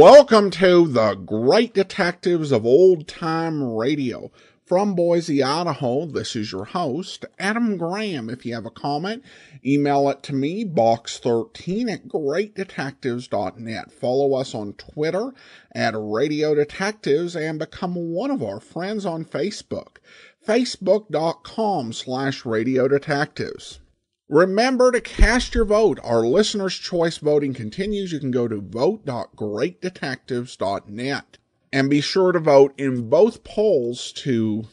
Welcome to the Great Detectives of Old Time Radio. From Boise, Idaho, this is your host, Adam Graham. If you have a comment, email it to me, box13 at greatdetectives.net. Follow us on Twitter at Radio Detectives and become one of our friends on Facebook, facebook.com slash Radio Detectives. Remember to cast your vote. Our listener's choice voting continues. You can go to vote.greatdetectives.net and be sure to vote in both polls to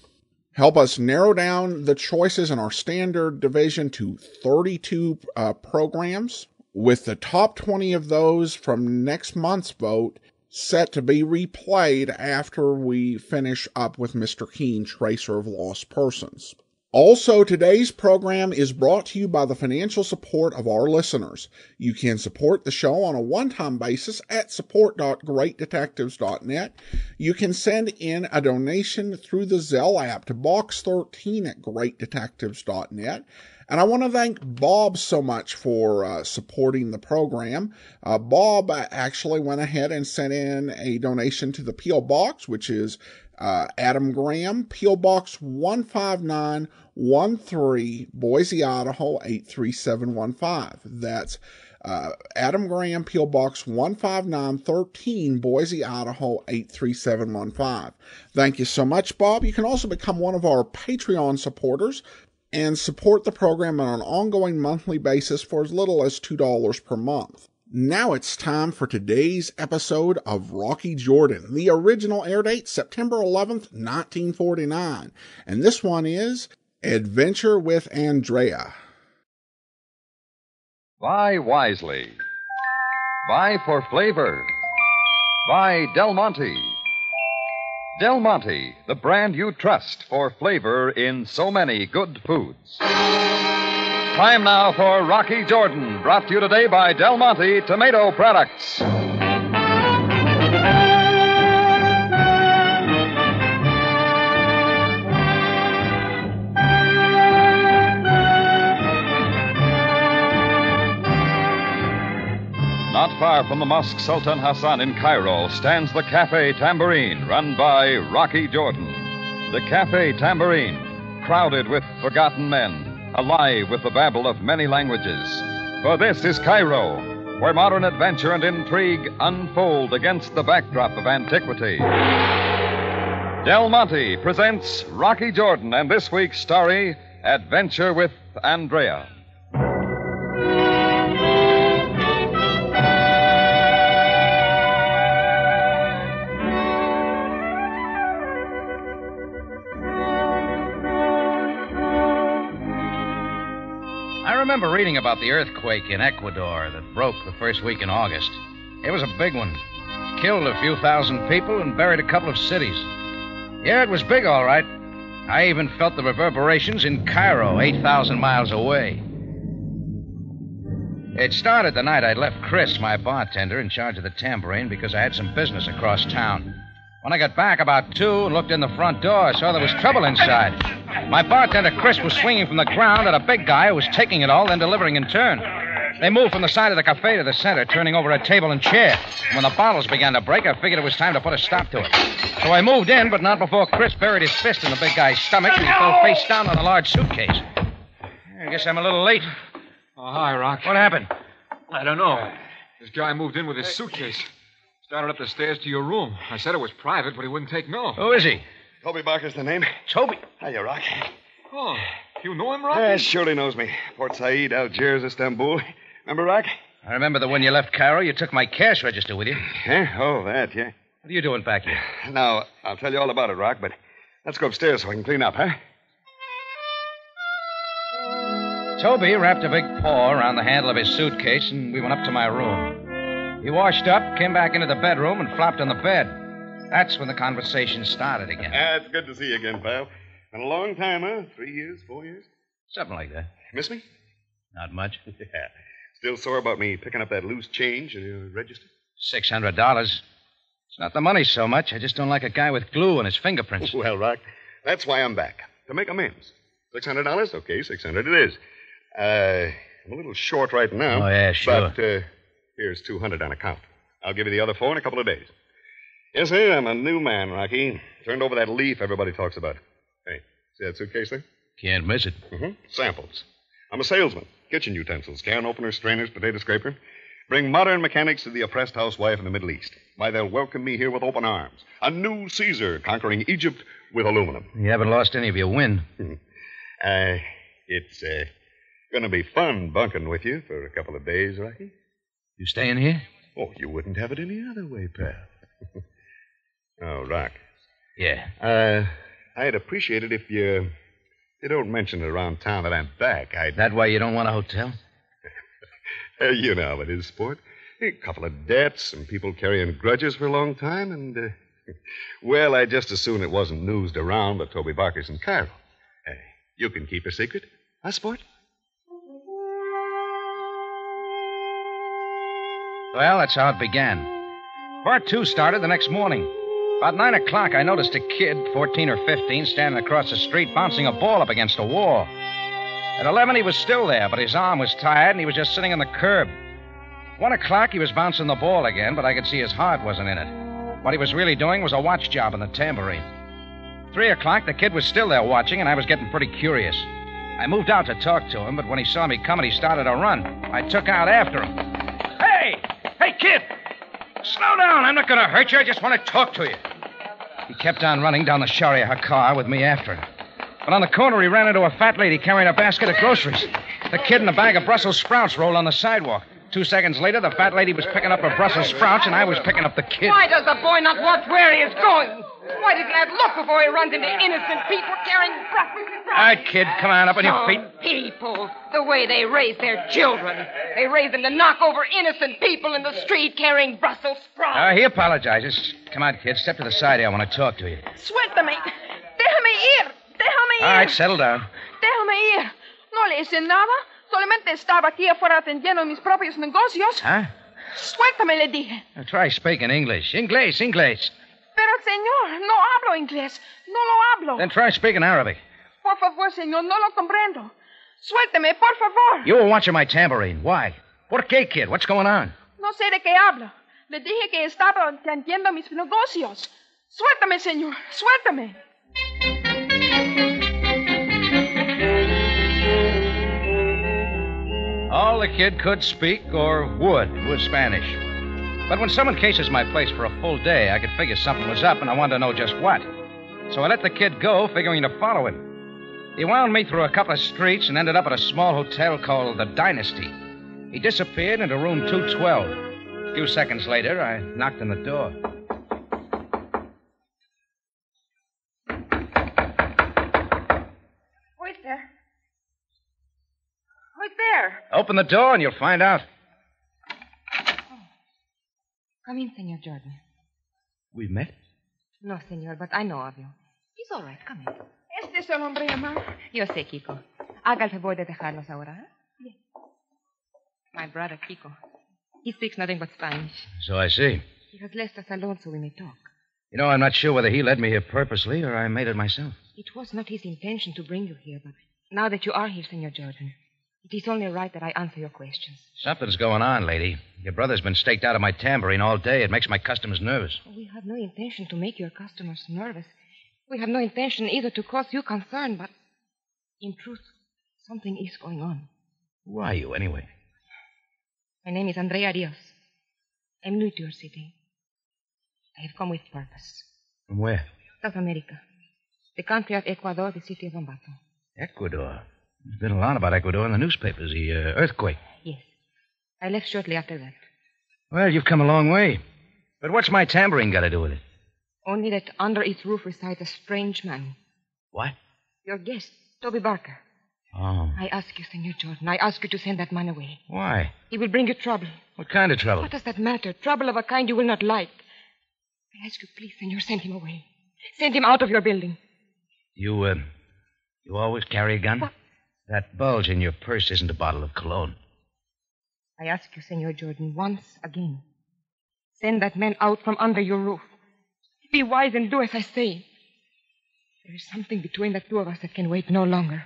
help us narrow down the choices in our standard division to 32 uh, programs, with the top 20 of those from next month's vote set to be replayed after we finish up with Mr. Keen, Tracer of Lost Persons. Also, today's program is brought to you by the financial support of our listeners. You can support the show on a one time basis at support.greatdetectives.net. You can send in a donation through the Zelle app to box13 at greatdetectives.net. And I want to thank Bob so much for uh, supporting the program. Uh, Bob actually went ahead and sent in a donation to the P.O. Box, which is uh, Adam Graham, P.O. Box 15913, Boise, Idaho 83715. That's uh, Adam Graham, P.O. Box 15913, Boise, Idaho 83715. Thank you so much, Bob. You can also become one of our Patreon supporters and support the program on an ongoing monthly basis for as little as $2 per month. Now it's time for today's episode of Rocky Jordan. The original air date, September 11th, 1949. And this one is Adventure with Andrea. Buy wisely. Buy for flavor. Buy Del Monte. Del Monte, the brand you trust for flavor in so many good foods. Time now for Rocky Jordan, brought to you today by Del Monte Tomato Products. Not far from the Mosque Sultan Hassan in Cairo stands the Cafe Tambourine, run by Rocky Jordan. The Cafe Tambourine, crowded with forgotten men, alive with the babble of many languages. For this is Cairo, where modern adventure and intrigue unfold against the backdrop of antiquity. Del Monte presents Rocky Jordan and this week's story, Adventure with Andrea. Remember reading about the earthquake in Ecuador that broke the first week in August. It was a big one. Killed a few thousand people and buried a couple of cities. Yeah, it was big, all right. I even felt the reverberations in Cairo, 8,000 miles away. It started the night I'd left Chris, my bartender, in charge of the tambourine because I had some business across town. When I got back about two and looked in the front door, I saw there was trouble inside. My bartender, Chris, was swinging from the ground at a big guy who was taking it all, then delivering in turn. They moved from the side of the cafe to the center, turning over a table and chair. When the bottles began to break, I figured it was time to put a stop to it. So I moved in, but not before Chris buried his fist in the big guy's stomach and he fell face down on a large suitcase. I guess I'm a little late. Oh, hi, Rock. What happened? I don't know. This guy moved in with his suitcase. Started up the stairs to your room. I said it was private, but he wouldn't take no. Who is he? Toby Barker's the name. Toby. Hiya, Rock. Oh, you know him, Rocky? Yeah, surely knows me. Port Said, Algiers, Istanbul. Remember, Rock? I remember that when you left Cairo, you took my cash register with you. Yeah? Oh, that, yeah. What are you doing back here? Now, I'll tell you all about it, Rock, but let's go upstairs so I can clean up, huh? Toby wrapped a big paw around the handle of his suitcase, and we went up to my room. He washed up, came back into the bedroom, and flopped on the bed. That's when the conversation started again. Ah, it's good to see you again, pal. Been a long time, huh? Three years, four years? Something like that. Miss me? Not much. Yeah. Still sore about me picking up that loose change in your register? Six hundred dollars. It's not the money so much. I just don't like a guy with glue on his fingerprints. Well, Rock, that's why I'm back. To make amends. Six hundred dollars? Okay, six hundred it is. Uh, I'm a little short right now. Oh, yeah, sure. But uh, here's two hundred on account. I'll give you the other four in a couple of days. Yes, sir, I'm a new man, Rocky. Turned over that leaf everybody talks about. Hey, see that suitcase there? Can't miss it. Mm-hmm. Samples. I'm a salesman. Kitchen utensils, can openers, strainers, potato scraper. Bring modern mechanics to the oppressed housewife in the Middle East. Why, they'll welcome me here with open arms. A new Caesar conquering Egypt with aluminum. You haven't lost any of your wind. Uh, it's uh, going to be fun bunking with you for a couple of days, Rocky. You staying here? Oh, you wouldn't have it any other way, pal. oh, Rock. Yeah. Uh, I'd appreciate it if you, you don't mention it around town that I'm back. I'd. That way you don't want a hotel? Uh, you know how it is, sport. A couple of debts, some people carrying grudges for a long time, and, uh, well, I'd just as soon it wasn't newsed around that Toby Barker's in Cairo. Uh, you can keep a secret, huh, sport? Well, that's how it began. Part two started the next morning. About nine o'clock, I noticed a kid, 14 or 15, standing across the street bouncing a ball up against a wall. At 11, he was still there, but his arm was tired and he was just sitting on the curb. One o'clock, he was bouncing the ball again, but I could see his heart wasn't in it. What he was really doing was a watch job on the tambourine. Three o'clock, the kid was still there watching, and I was getting pretty curious. I moved out to talk to him, but when he saw me coming, he started to run. I took out after him. Hey! Hey, kid! Slow down. I'm not going to hurt you. I just want to talk to you. He kept on running down the Sharia car with me after him. But on the corner, he ran into a fat lady carrying a basket of groceries. The kid and a bag of Brussels sprouts rolled on the sidewalk. Two seconds later, the fat lady was picking up her Brussels sprouts, and I was picking up the kid. Why does the boy not watch where he is going? Why does he not look before he runs into innocent people carrying Brussels sprouts? All right, kid, come on, up on your feet. People, the way they raise their children. They raise them to knock over innocent people in the street carrying Brussels sprouts. Uh, he apologizes. Come on, kid, step to the side here. I want to talk to you. Suéltame. Déjame ir. Déjame ir. All right, settle down. Déjame ir. No le hice nada. Solamente estaba aquí afuera atendiendo mis propios negocios. Huh? Suéltame, le dije. Now, try speaking English. English, English. Pero, señor, no hablo inglés. No lo hablo. Then try speaking Arabic. Por favor, señor, no lo comprendo. Suélteme, por favor. You were watching my tambourine. Why? Por qué, kid? What's going on? No sé de qué habla. Le dije que estaba atendiendo mis negocios. Suéltame, señor. Suéltame. All the kid could speak or would was Spanish. But when someone cases my place for a full day, I could figure something was up, and I wanted to know just what. So I let the kid go, figuring to follow him. He wound me through a couple of streets and ended up at a small hotel called the Dynasty. He disappeared into room 212. A few seconds later, I knocked on the door. Wait there. Wait there. Open the door and you'll find out. Come in, Senor Jordan. We've met? No, Senor, but I know of you. He's all right. Come in. Este es el hombre llamado. Yo sé, Kiko. Haga el favor de dejarnos ahora, ¿eh? My brother, Kiko. He speaks nothing but Spanish. So I see. He has left us alone so we may talk. You know, I'm not sure whether he led me here purposely or I made it myself. It was not his intention to bring you here, but now that you are here, Senor Jordan, it is only right that I answer your questions. Something's going on, lady. Your brother's been staked out of my tambourine all day. It makes my customers nervous. We have no intention to make your customers nervous. We have no intention either to cause you concern, but in truth, something is going on. Who are you, anyway? My name is Andrea Rios. I'm new to your city. I have come with purpose. From where? South America. The country of Ecuador, the city of Ambato. Ecuador. There's been a lot about Ecuador in the newspapers. The uh, earthquake. Yes. I left shortly after that. Well, you've come a long way. But what's my tambourine got to do with it? Only that under its roof resides a strange man. What? Your guest, Toby Barker. Oh. I ask you, Senor Jordan, I ask you to send that man away. Why? He will bring you trouble. What kind of trouble? What does that matter? Trouble of a kind you will not like. I ask you, please, Senor, send him away. Send him out of your building. You, uh, you always carry a gun? What? That bulge in your purse isn't a bottle of cologne. I ask you, Senor Jordan, once again. Send that man out from under your roof. Be wise and do as I say. There is something between the two of us that can wait no longer.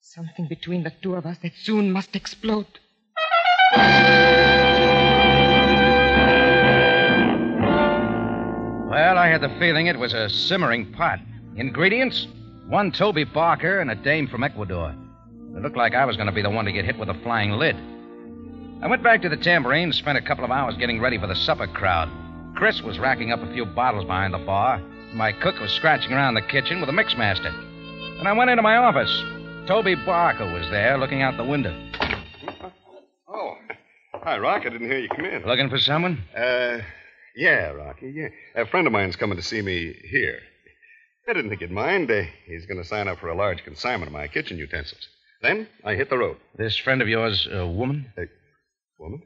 Something between the two of us that soon must explode. Well, I had the feeling it was a simmering pot. Ingredients? One Toby Barker and a dame from Ecuador. It looked like I was going to be the one to get hit with a flying lid. I went back to the tambourine and spent a couple of hours getting ready for the supper crowd. Chris was racking up a few bottles behind the bar. My cook was scratching around the kitchen with a mixmaster. And I went into my office. Toby Barker was there looking out the window. Oh, hi, Rock. I didn't hear you come in. Looking for someone? Uh, yeah, Rocky, yeah. A friend of mine's coming to see me here. I didn't think you'd mind. Uh, he's going to sign up for a large consignment of my kitchen utensils. Then I hit the road. This friend of yours, a woman? A woman?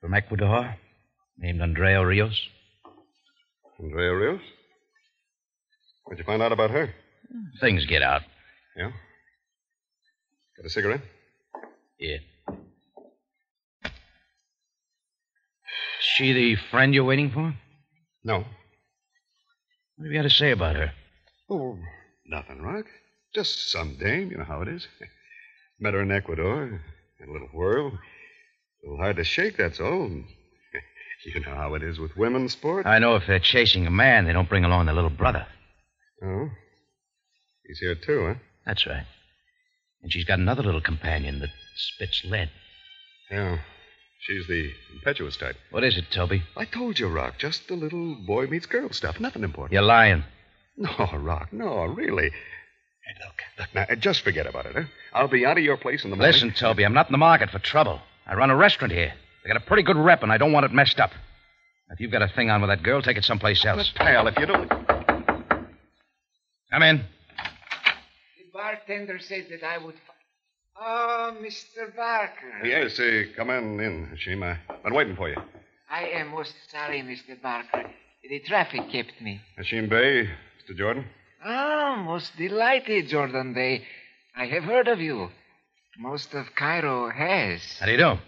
From Ecuador? Named Andrea Rios? Andrea Rios? What'd you find out about her? Things get out. Yeah? Got a cigarette? Yeah. Is she the friend you're waiting for? No. What have you got to say about her? Oh, nothing, Rock. Just some dame. You know how it is. Met her in Ecuador. Had a little whirl. A little hard to shake, that's all. You know how it is with women, sport. I know if they're chasing a man, they don't bring along their little brother. Oh? He's here, too, huh? That's right. And she's got another little companion that spits lead. Yeah. She's the impetuous type. What is it, Toby? I told you, Rock. Just a little boy meets girl stuff. Nothing important. You're lying. No, Rock. No, really. Hey, look, look, now, just forget about it, huh? I'll be out of your place in the morning. Listen, Toby, I'm not in the market for trouble. I run a restaurant here. They got a pretty good rep, and I don't want it messed up. If you've got a thing on with that girl, take it someplace else. But, pal, if you don't. Come in. The bartender said that I would. Oh, Mr. Barker. Yes, uh, come on in, Hashim. I've been waiting for you. I am most sorry, Mr. Barker. The traffic kept me. Hashim Bey, Mr. Jordan. Ah, most delighted, Jordan Bey. I have heard of you. Most of Cairo has. How do you do?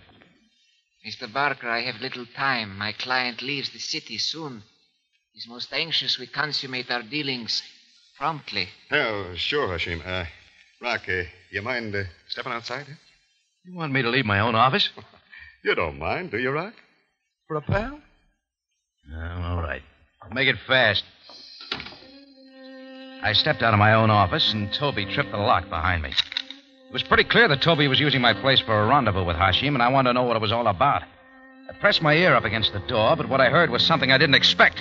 Mr. Barker, I have little time. My client leaves the city soon. He's most anxious we consummate our dealings promptly. Oh, sure, Hashim. Uh, Rock, uh, you mind uh, stepping outside? Huh? You want me to leave my own office? You don't mind, do you, Rock? For a pal? Oh, all right. Make it fast. I stepped out of my own office, and Toby tripped the lock behind me. It was pretty clear that Toby was using my place for a rendezvous with Hashim, and I wanted to know what it was all about. I pressed my ear up against the door, but what I heard was something I didn't expect.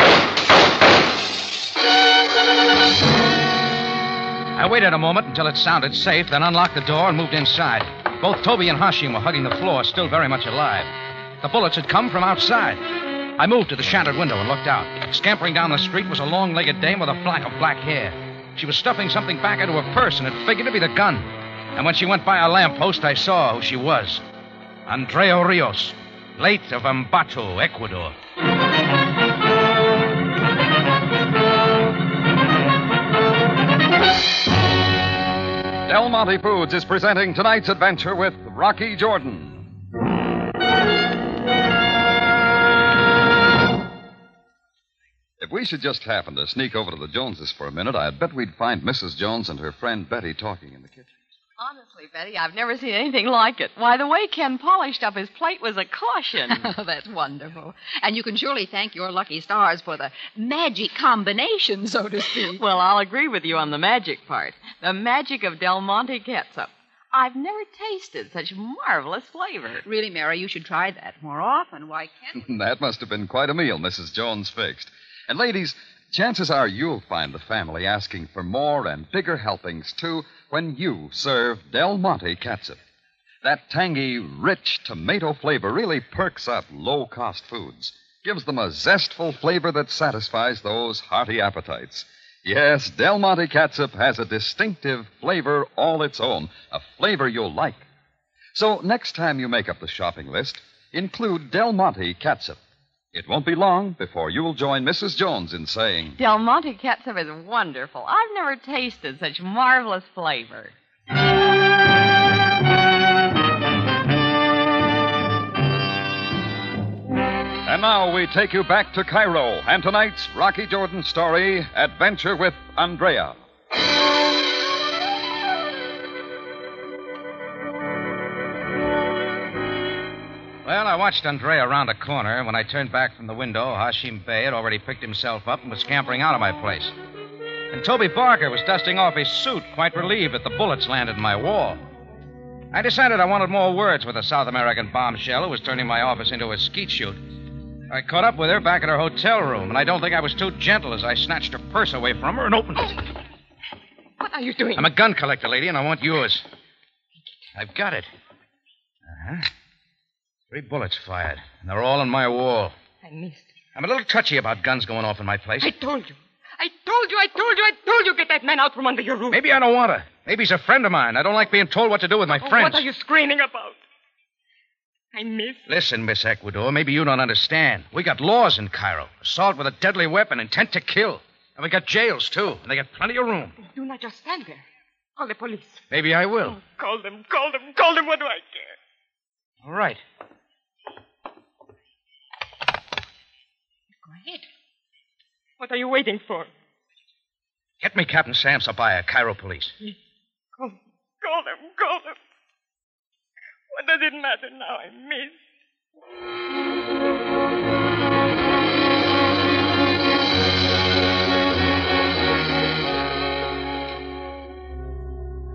I waited a moment until it sounded safe, then unlocked the door and moved inside. Both Toby and Hashim were hugging the floor, still very much alive. The bullets had come from outside. I moved to the shattered window and looked out. Scampering down the street was a long legged dame with a flock of black hair. She was stuffing something back into her purse, and it figured to be the gun. And when she went by a lamppost, I saw who she was Andrea Rios, late of Ambato, Ecuador. Del Monte Foods is presenting tonight's adventure with Rocky Jordan. If we should just happen to sneak over to the Joneses for a minute, I bet we'd find Mrs. Jones and her friend Betty talking in the kitchen. Honestly, Betty, I've never seen anything like it. Why, the way Ken polished up his plate was a caution. Oh, that's wonderful. And you can surely thank your lucky stars for the magic combination, so to speak. well, I'll agree with you on the magic part. The magic of Del Monte catsup. I've never tasted such marvelous flavor. Really, Mary, you should try that more often. Why, Ken? that must have been quite a meal Mrs. Jones fixed. And, ladies, chances are you'll find the family asking for more and bigger helpings, too, when you serve Del Monte catsup. That tangy, rich tomato flavor really perks up low cost foods, gives them a zestful flavor that satisfies those hearty appetites. Yes, Del Monte catsup has a distinctive flavor all its own, a flavor you'll like. So next time you make up the shopping list, include Del Monte catsup. It won't be long before you'll join Mrs. Jones in saying, Del Monte catsup is wonderful. I've never tasted such marvelous flavor. And now we take you back to Cairo and tonight's Rocky Jordan story, Adventure with Andrea. Well, I watched Andrea around a corner. And when I turned back from the window, Hashim Bey had already picked himself up and was scampering out of my place. And Toby Barker was dusting off his suit, quite relieved that the bullets landed in my wall. I decided I wanted more words with the South American bombshell who was turning my office into a skeet shoot. I caught up with her back at her hotel room, and I don't think I was too gentle as I snatched her purse away from her and opened it. What are you doing? I'm a gun collector, lady, and I want yours. I've got it. Uh huh. Three bullets fired, and they're all in my wall. I missed. I'm a little touchy about guns going off in my place. I told you. I told you, I told you, I told you, get that man out from under your roof. Maybe I don't want to. Maybe he's a friend of mine. I don't like being told what to do with my Oh, friends. What are you screaming about? I missed. Listen, Miss Ecuador, maybe you don't understand. We got laws in Cairo. Assault with a deadly weapon, intent to kill. And we got jails, too. And they got plenty of room. Do not just stand there. Call the police. Maybe I will. Oh, call them, call them, call them. What do I care? All right. What are you waiting for? Get me Captain Sam Sabaya, Cairo police. Hmm. Call, call them, call them. What does it matter now? I miss.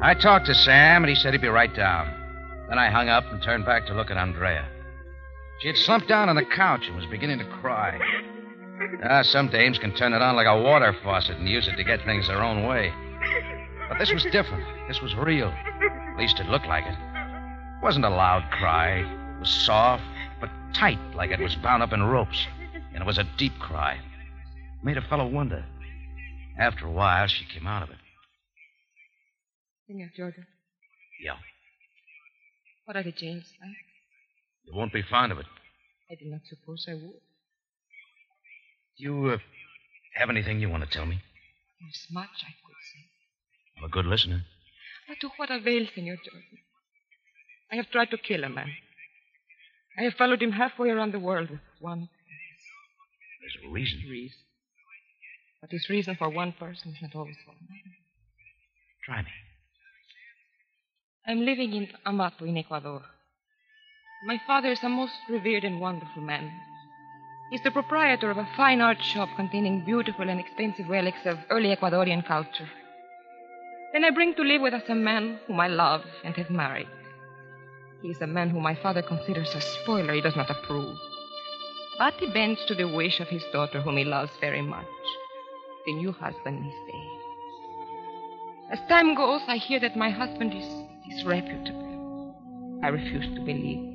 I talked to Sam, and he said he'd be right down. Then I hung up and turned back to look at Andrea. She had slumped down on the couch and was beginning to cry. Ah, some dames can turn it on like a water faucet and use it to get things their own way. But this was different. This was real. At least it looked like it. It wasn't a loud cry. It was soft, but tight, like it was bound up in ropes. And it was a deep cry. It made a fellow wonder. After a while, she came out of it. Senor Jordan, Yeah. what are the jails like? You won't be fond of it. I did not suppose I would. Do you uh, have anything you want to tell me? There's much I could say. I'm a good listener. But to what avail, Senor Jordan? I have tried to kill a man. I have followed him halfway around the world with one There's a reason. reason. But his reason for one person is not always for another. Try me. I'm living in Ambato in Ecuador. My father is a most revered and wonderful man. He's the proprietor of a fine art shop containing beautiful and expensive relics of early Ecuadorian culture. Then I bring to live with us a man whom I love and have married. He is a man whom my father considers a spoiler he does not approve. But he bends to the wish of his daughter, whom he loves very much. The new husband may stay. As time goes, I hear that my husband is disreputable. I refuse to believe.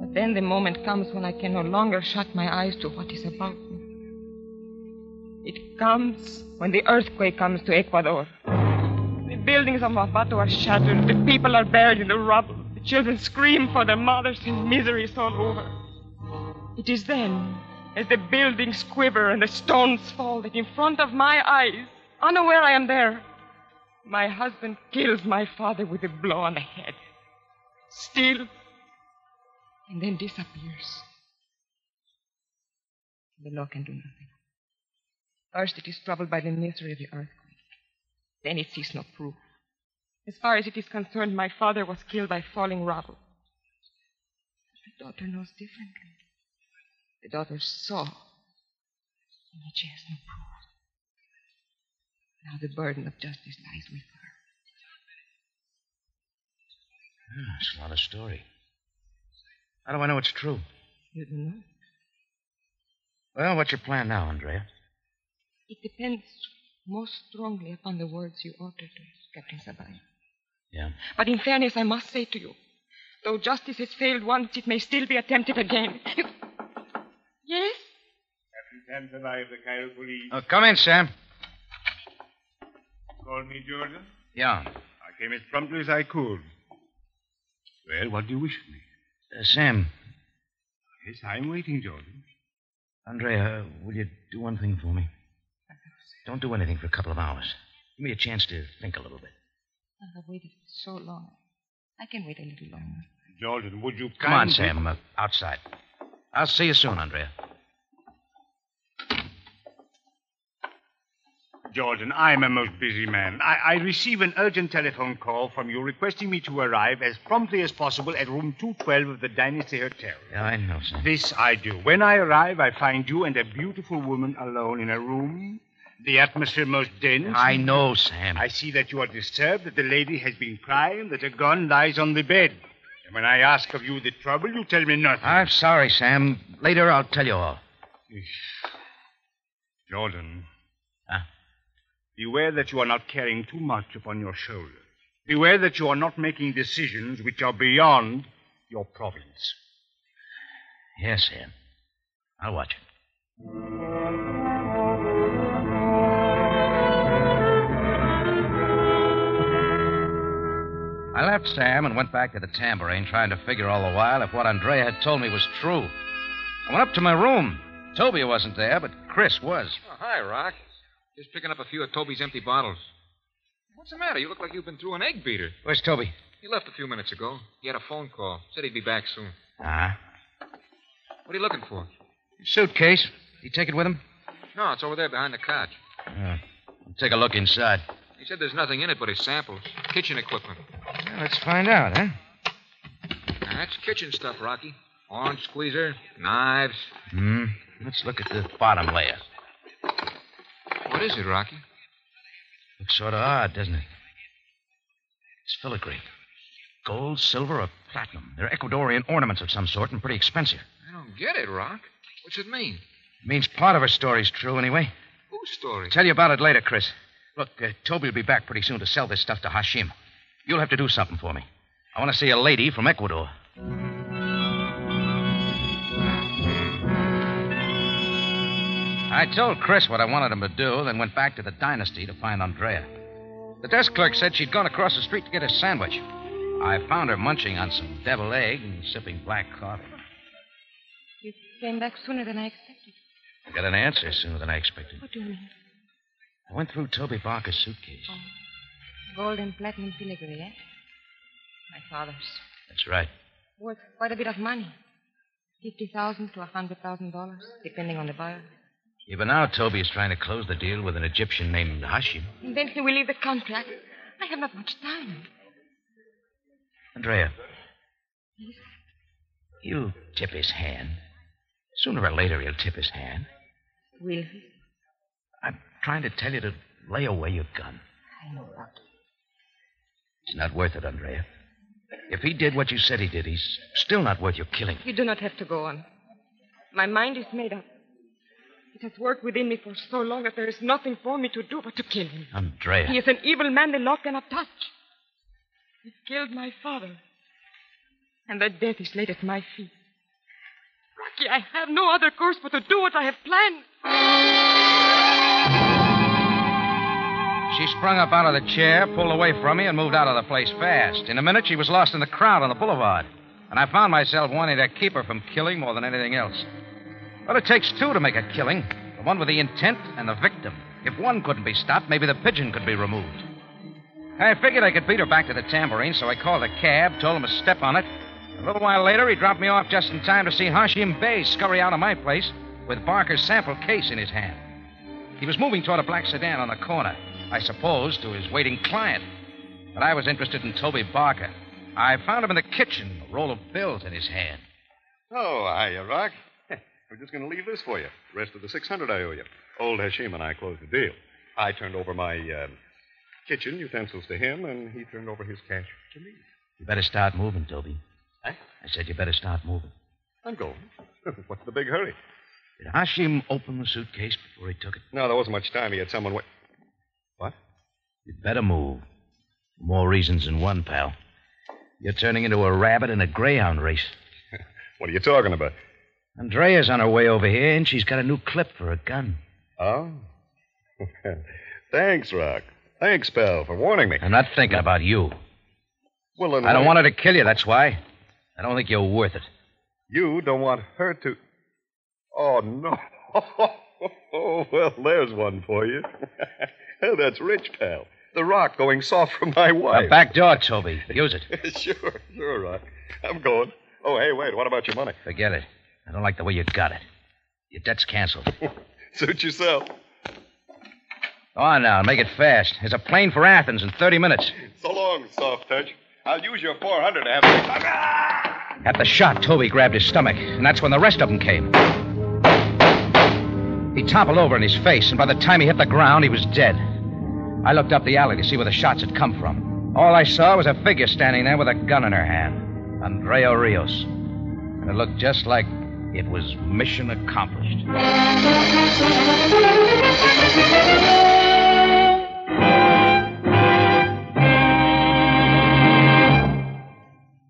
But then the moment comes when I can no longer shut my eyes to what is about me. It comes when the earthquake comes to Ecuador. The buildings of Ambato are shattered. The people are buried in the rubble. The children scream for their mothers, and misery is all over. It is then, as the buildings quiver and the stones fall, that in front of my eyes, unaware I am there, my husband kills my father with a blow on the head. Still, and then disappears. The law can do nothing. First, it is troubled by the misery of the earthquake. Then it sees no proof. As far as it is concerned, my father was killed by falling rubble. But the daughter knows differently. The daughter saw, and she has no proof. Now the burden of justice lies with her. Yeah, it's a lot of story. How do I know it's true? You don't know? Well, what's your plan now, Andrea? It depends most strongly upon the words you uttered, Captain Sabaya. Yeah. But in fairness, I must say to you, though justice has failed once, it may still be attempted again. You... Yes? Captain Sam Sabaya of the Cairo Police. Oh, come in, Sam. Called me Jordan? Yeah. I came as promptly as I could. Well, what do you wish of me? Uh, Sam, Yes, I'm waiting, Jordan. Andrea, will you do one thing for me? Don't do anything for a couple of hours. Give me a chance to think a little bit. I have waited so long. I can wait a little longer. Jordan, would you Come on, kindly- Sam. Uh, outside. I'll see you soon, Andrea. Jordan, I'm a most busy man. I, I receive an urgent telephone call from you requesting me to arrive as promptly as possible at room 212 of the Dynasty Hotel. Yeah, I know, sir. This I do. When I arrive, I find you and a beautiful woman alone in a room. The atmosphere most dense. I know, Sam. I see that you are disturbed, that the lady has been crying, that a gun lies on the bed. And when I ask of you the trouble, you tell me nothing. I'm sorry, Sam. Later, I'll tell you all. Jordan. Huh? Beware that you are not carrying too much upon your shoulders. Beware that you are not making decisions which are beyond your province. Yes, Sam. I'll watch it. I left Sam and went back to the tambourine, trying to figure all the while if what Andrea had told me was true. I went up to my room. Toby wasn't there, but Chris was. Oh, hi, Rock. Just picking up a few of Toby's empty bottles. What's the matter? You look like you've been through an egg beater. Where's Toby? He left a few minutes ago. He had a phone call. Said he'd be back soon. Ah. What are you looking for? Suitcase. Did he take it with him? No, it's over there behind the couch. Uh, take a look inside. He said there's nothing in it but his samples. Kitchen equipment. Well, let's find out, huh? Now, that's kitchen stuff, Rocky. Orange squeezer, knives. Hmm. Let's look at the bottom layer. What is it, Rocky? Looks sort of odd, doesn't it? It's filigree. Gold, silver, or platinum. They're Ecuadorian ornaments of some sort and pretty expensive. I don't get it, Rock. What's it mean? It means part of her story's true, anyway. Whose story? Tell you about it later, Chris. Look, uh, Toby will be back pretty soon to sell this stuff to Hashim. You'll have to do something for me. I want to see a lady from Ecuador. I told Chris what I wanted him to do, then went back to the dynasty to find Andrea. The desk clerk said she'd gone across the street to get a sandwich. I found her munching on some deviled egg and sipping black coffee. You came back sooner than I expected. I got an answer sooner than I expected. What do you mean? I went through Toby Barker's suitcase. Oh. Gold and platinum filigree, eh? My father's. That's right. Worth quite a bit of money. Fifty thousand to a hundred thousand dollars, depending on the buyer. Even now, Toby is trying to close the deal with an Egyptian named Hashim. And then he will leave the contract. I have not much time. Andrea, Yes. he'll tip his hand. Sooner or later, he'll tip his hand. Will he? I'm trying to tell you to lay away your gun. I know that. It's not worth it, Andrea. If he did what you said he did, he's still not worth your killing. You do not have to go on. My mind is made up. It has worked within me for so long that there is nothing for me to do but to kill him. Andrea. He is an evil man the law cannot touch. He killed my father. And that death is laid at my feet. Rocky, I have no other course but to do what I have planned. She sprung up out of the chair, pulled away from me, and moved out of the place fast. In a minute, she was lost in the crowd on the boulevard. And I found myself wanting to keep her from killing more than anything else. But it takes two to make a killing the one with the intent and the victim. If one couldn't be stopped, maybe the pigeon could be removed. I figured I could beat her back to the tambourine, so I called a cab, told him to step on it. A little while later, he dropped me off just in time to see Hashim Bey scurry out of my place with Barker's sample case in his hand. He was moving toward a black sedan on the corner, I suppose to his waiting client. But I was interested in Toby Barker. I found him in the kitchen, a roll of bills in his hand. Oh, hiya, Rock. We're just going to leave this for you. The rest of the 600 I owe you. Old Hashim and I closed the deal. I turned over my uh, kitchen utensils to him, and he turned over his cash to me. You better start moving, Toby. Huh? I said you better start moving. I'm going. What's the big hurry? Did Hashim open the suitcase before he took it? No, there wasn't much time. He had someone wait. What? You'd better move. For more reasons than one, pal. You're turning into a rabbit in a greyhound race. What are you talking about? Andrea's on her way over here, and she's got a new clip for a gun. Oh? Thanks, Rock. Thanks, pal, for warning me. I'm not thinking about you. Well, then I don't want her to kill you, that's why. I don't think you're worth it. You don't want her to. Oh, no. Oh, well, there's one for you. Oh, That's rich, pal. The rock going soft for my wife. back door, Toby. Use it. sure, sure, Rock. I'm going. Oh, hey, wait. What about your money? Forget it. I don't like the way you got it. Your debt's canceled. Suit yourself. Go on now, make it fast. There's a plane for Athens in 30 minutes. So long, soft touch. I'll use your 400 to have the... At the shot, Toby grabbed his stomach, and that's when the rest of them came. He toppled over in his face, and by the time he hit the ground, he was dead. I looked up the alley to see where the shots had come from. All I saw was a figure standing there with a gun in her hand Andrea Rios. And it looked just like it was mission accomplished.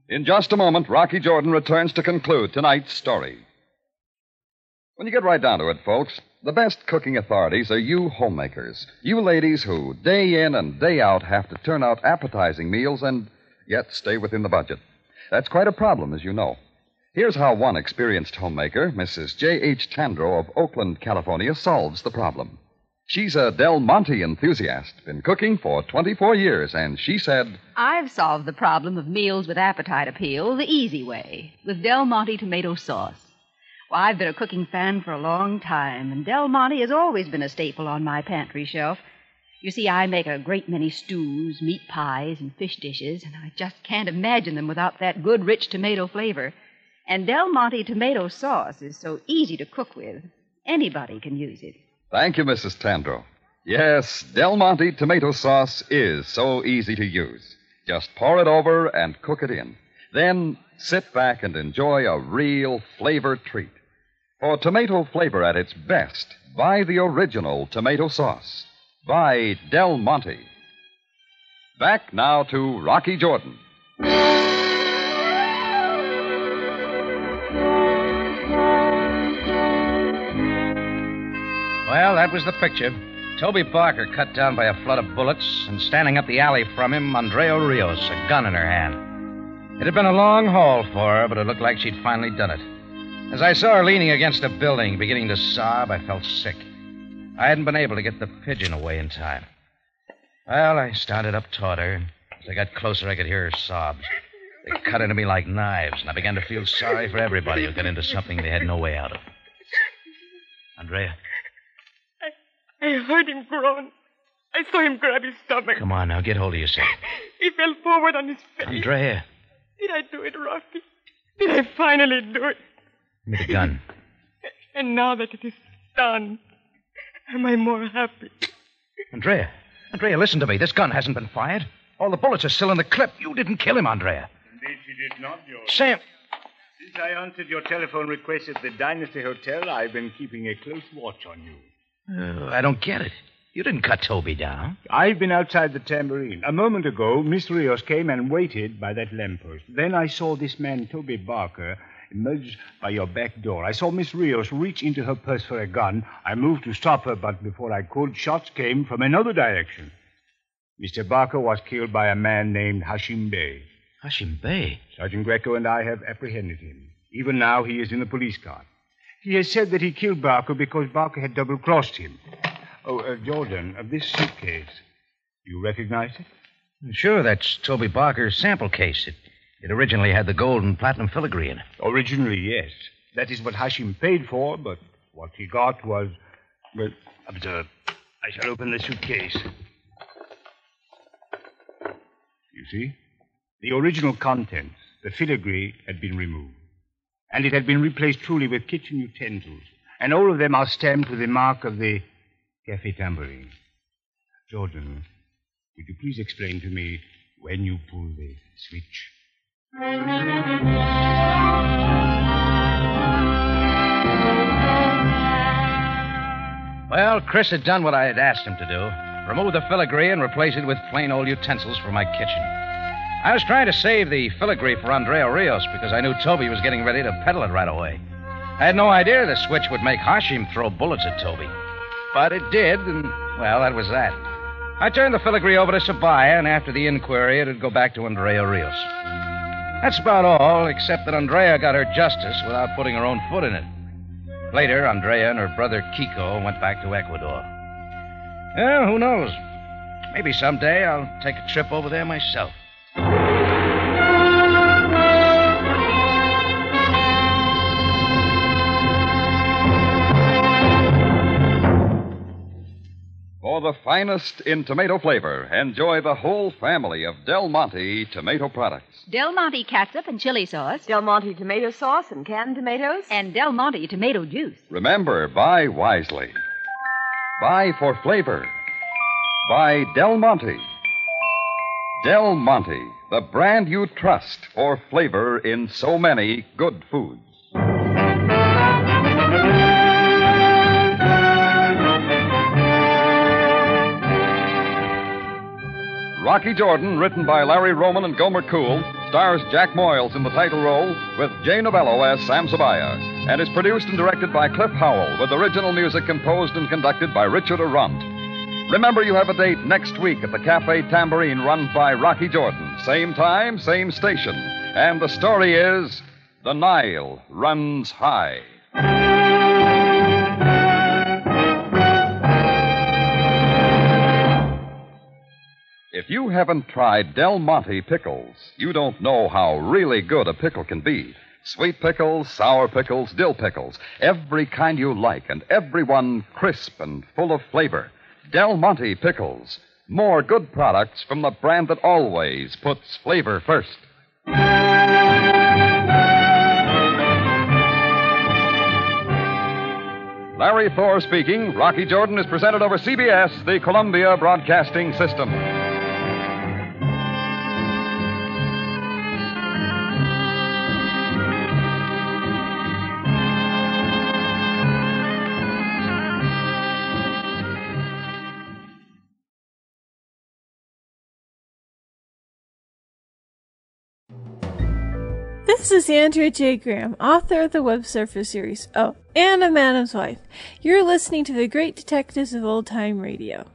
In just a moment, Rocky Jordan returns to conclude tonight's story. When you get right down to it, folks, the best cooking authorities are you homemakers. You ladies who, day in and day out, have to turn out appetizing meals and yet stay within the budget. That's quite a problem, as you know. Here's how one experienced homemaker, Mrs. J.H. Tandro of Oakland, California, solves the problem. She's a Del Monte enthusiast, been cooking for 24 years, and she said, I've solved the problem of meals with appetite appeal the easy way with Del Monte tomato sauce. Well, I've been a cooking fan for a long time, and Del Monte has always been a staple on my pantry shelf. You see, I make a great many stews, meat pies, and fish dishes, and I just can't imagine them without that good, rich tomato flavor. And Del Monte tomato sauce is so easy to cook with. Anybody can use it. Thank you, Mrs. Tandro. Yes, Del Monte tomato sauce is so easy to use. Just pour it over and cook it in. Then sit back and enjoy a real flavor treat. For tomato flavor at its best, buy the original tomato sauce. Buy Del Monte. Back now to Rocky Jordan. Well, that was the picture. Toby Barker cut down by a flood of bullets, and standing up the alley from him, Andrea Rios, a gun in her hand. It had been a long haul for her, but it looked like she'd finally done it. As I saw her leaning against a building, beginning to sob, I felt sick. I hadn't been able to get the pigeon away in time. Well, I started up toward her, as I got closer, I could hear her sobs. They cut into me like knives, and I began to feel sorry for everybody who got into something they had no way out of. Andrea, I heard him groan. I saw him grab his stomach. come on now, get hold of yourself. He fell forward on his face. Andrea, Did I do it, Rocky? Did I finally do it? give me the gun. And now that it is done, am I more happy? Andrea, Andrea, listen to me. This gun hasn't been fired. All the bullets are still in the clip. You didn't kill him, Andrea. Indeed, she did not, Jordan. Sam. Since I answered your telephone request at the Dynasty Hotel, I've been keeping a close watch on you. Uh, I don't get it. You didn't cut Toby down. I've been outside the tambourine. A moment ago, Miss Rios came and waited by that lamppost. Then I saw this man, Toby Barker, emerge by your back door. I saw Miss Rios reach into her purse for a gun. I moved to stop her, but before I could, shots came from another direction. Mr. Barker was killed by a man named Hashim Bey. Hashim Bey? Sergeant Greco and I have apprehended him. Even now, he is in the police car. He has said that he killed Barker because Barker had double crossed him. Oh, uh, Jordan, of this suitcase, you recognize it? Sure, that's Toby Barker's sample case. It, it originally had the gold and platinum filigree in it. Originally, yes. That is what Hashim paid for, but what he got was. Well, observe. I shall open the suitcase. You see? The original contents, the filigree, had been removed. And it had been replaced truly with kitchen utensils. And all of them are stamped with the mark of the Cafe Tambourine. Jordan, would you please explain to me when you pull the switch? Well, Chris had done what I had asked him to do remove the filigree and replace it with plain old utensils for my kitchen. I was trying to save the filigree for Andrea Rios because I knew Toby was getting ready to peddle it right away. I had no idea the switch would make Hashim throw bullets at Toby. But it did, and, well, that was that. I turned the filigree over to Sabaya, and after the inquiry, it'd go back to Andrea Rios. That's about all, except that Andrea got her justice without putting her own foot in it. Later, Andrea and her brother Kiko went back to Ecuador. Well, who knows? Maybe someday I'll take a trip over there myself. For the finest in tomato flavor, enjoy the whole family of Del Monte tomato products. Del Monte catsup and chili sauce. Del Monte tomato sauce and canned tomatoes. And Del Monte tomato juice. Remember, buy wisely. Buy for flavor. Buy Del Monte. Del Monte, the brand you trust for flavor in so many good foods. Rocky Jordan, written by Larry Roman and Gomer Cool, stars Jack Moyles in the title role with Jay Novello as Sam Sabaya, and is produced and directed by Cliff Howell, with original music composed and conducted by Richard Aurandt. Remember, you have a date next week at the Cafe Tambourine run by Rocky Jordan. Same time, same station. And the story is The Nile Runs High. If you haven't tried Del Monte pickles, you don't know how really good a pickle can be. Sweet pickles, sour pickles, dill pickles, every kind you like, and every one crisp and full of flavor. Del Monte pickles. More good products from the brand that always puts flavor first. Larry Thor speaking. Rocky Jordan is presented over CBS, the Columbia Broadcasting System. This is Andrea J. Graham, author of the Web Surfer series. Oh, and a Madam's Wife. You're listening to the Great Detectives of Old Time Radio.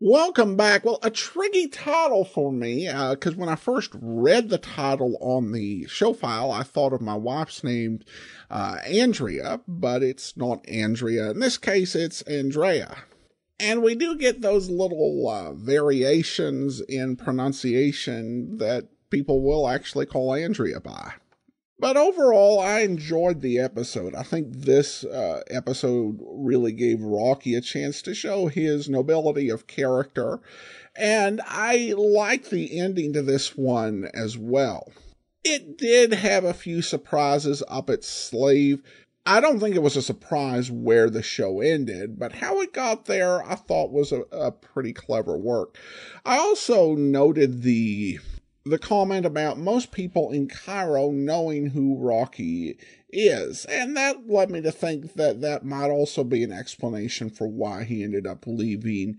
Welcome back. Well, a tricky title for me, because uh, when I first read the title on the show file, I thought of my wife's name, uh, Andrea, but it's not Andrea. In this case, it's Andrea. And we do get those little uh, variations in pronunciation that people will actually call Andrea by. But overall, I enjoyed the episode. I think this uh, episode really gave Rocky a chance to show his nobility of character. And I like the ending to this one as well. It did have a few surprises up its sleeve. I don't think it was a surprise where the show ended, but how it got there I thought was a, a pretty clever work. I also noted the the comment about most people in Cairo knowing who Rocky is. And that led me to think that that might also be an explanation for why he ended up leaving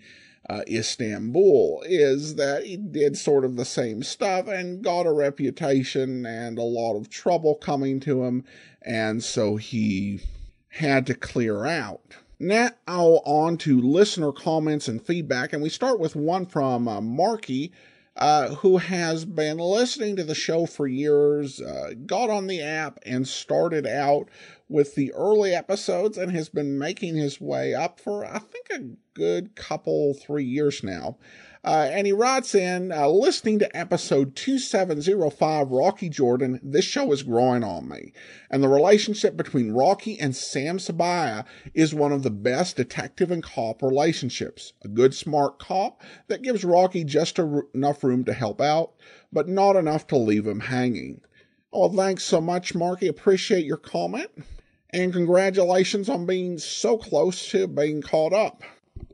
uh, Istanbul, is that he did sort of the same stuff and got a reputation and a lot of trouble coming to him. And so he had to clear out. Now on to listener comments and feedback, and we start with one from uh, Marky, uh, who has been listening to the show for years, uh, got on the app and started out with the early episodes and has been making his way up for, I think, a good couple, three years now. Uh, and he writes in, uh, listening to episode 2705, Rocky Jordan, this show is growing on me. And the relationship between Rocky and Sam Sabaya is one of the best detective and cop relationships. A good, smart cop that gives Rocky just enough room to help out, but not enough to leave him hanging. Well, thanks so much, Marky. Appreciate your comment. And congratulations on being so close to being caught up.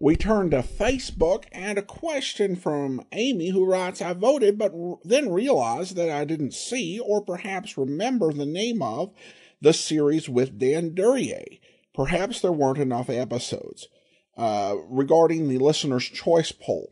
We turn to Facebook and a question from Amy who writes, I voted but then realized that I didn't see or perhaps remember the name of the series with Dan Duryea. Perhaps there weren't enough episodes. Uh, regarding the listener's choice poll.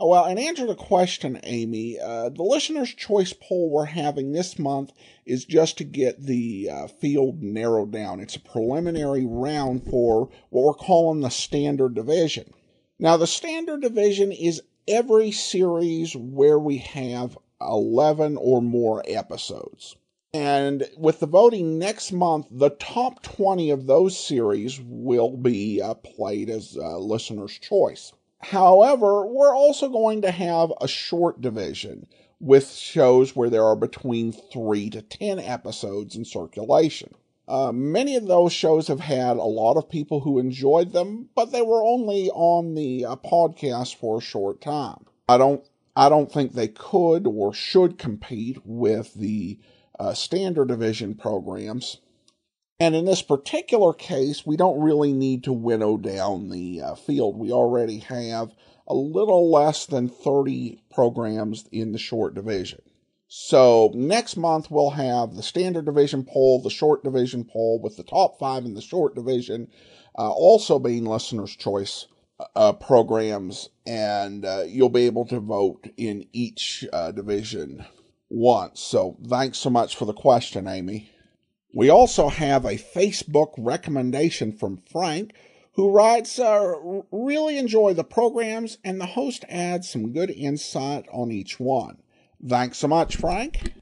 Well, in answer to the question, Amy, uh, the listener's choice poll we're having this month is just to get the uh, field narrowed down. It's a preliminary round for what we're calling the standard division. Now, the standard division is every series where we have 11 or more episodes. And with the voting next month, the top 20 of those series will be uh, played as uh, listener's choice. However, we're also going to have a short division with shows where there are between 3 to 10 episodes in circulation. Uh, many of those shows have had a lot of people who enjoyed them, but they were only on the uh, podcast for a short time. I don't, I don't think they could or should compete with the uh, standard division programs. And in this particular case, we don't really need to winnow down the uh, field. We already have a little less than 30 programs in the short division. So next month we'll have the standard division poll, the short division poll, with the top five in the short division uh, also being listeners' choice uh, programs, and uh, you'll be able to vote in each uh, division once. So thanks so much for the question, Amy. We also have a Facebook recommendation from Frank who writes, uh, really enjoy the programs and the host adds some good insight on each one. Thanks so much, Frank.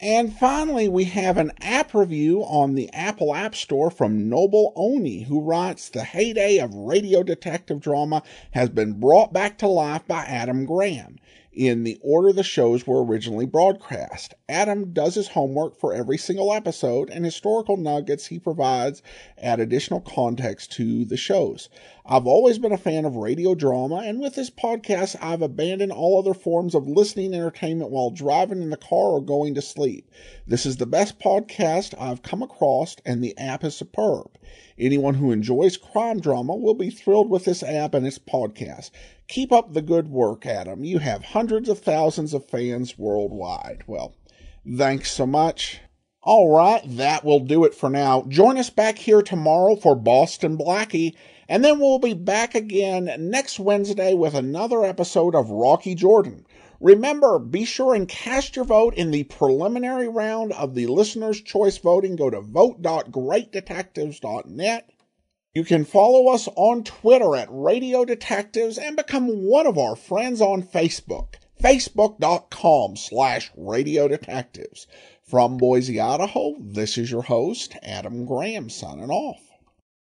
And finally, we have an app review on the Apple App Store from Noble Oni, who writes The heyday of radio detective drama has been brought back to life by Adam Graham in the order the shows were originally broadcast. Adam does his homework for every single episode, and historical nuggets he provides add additional context to the shows. I've always been a fan of radio drama, and with this podcast, I've abandoned all other forms of listening entertainment while driving in the car or going to sleep. This is the best podcast I've come across, and the app is superb. Anyone who enjoys crime drama will be thrilled with this app and its podcast. Keep up the good work, Adam. You have hundreds of thousands of fans worldwide. Well, thanks so much. All right, that will do it for now. Join us back here tomorrow for Boston Blackie, and then we'll be back again next Wednesday with another episode of Rocky Jordan. Remember, be sure and cast your vote in the preliminary round of the listener's choice voting. Go to vote.greatdetectives.net. You can follow us on Twitter at Radio Detectives and become one of our friends on Facebook. Facebook.com slash Radio Detectives. From Boise, Idaho, this is your host, Adam Graham, signing off.